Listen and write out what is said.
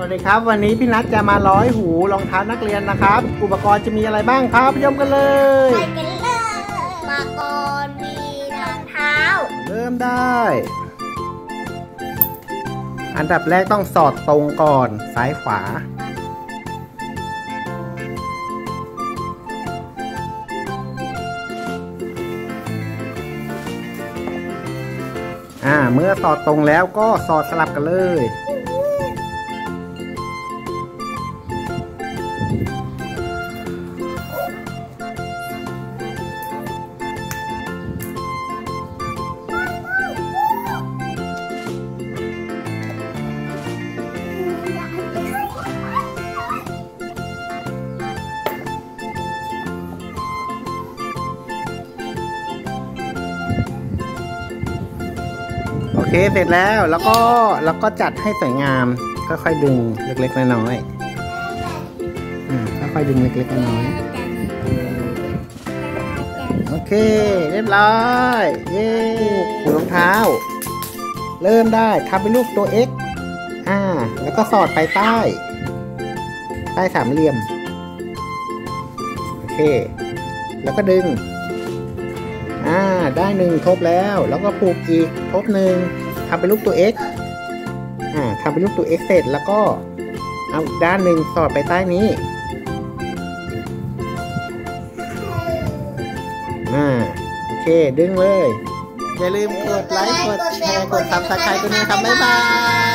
วัสดีครับ วันนี้พี่นัทจะมาร้อยหูรองเท้านักเรียนนะครับ อุปกรณ์จะมีอะไรบ้างครับยมกันเลยไปกันเลยมากรมีรองเท้า เริ่มได้ อันดับแรกต้องสอดตรงก่อนซ้ายขวา อ่า เมื่อสอดตรงแล้วก็สอดสลับกันเลย เคเสร็จแล้ว แล้วก็แล้วก็จัดให้สวยงาม ค่อยๆดึงเล็กๆน้อยๆอืมค่อยๆดึงเล็กๆน้อยๆโอเค เรียบร้อยเย้หูรองเท้า เริ่มได้ทำเป็นรูปตัว X อ่า แล้วก็สอดไปใต้ ใต้สามเหลี่ยม โอเค แล้วก็ดึง อ่าได้หนึ่งทบแล้ว แล้วก็ผูกอีกทบหนึ่งทำเป็นรูปตัว x อ่าทำเป็นรูปตัว x เสร็จแล้วก็เอาอีกด้านหนึ่งสอดไปใต้นี้อ่าโอเคดึงเลย อย่าลืมกดไลค์กดแชร์กด subscribe ตัวนี้ครับบ๊ายบาย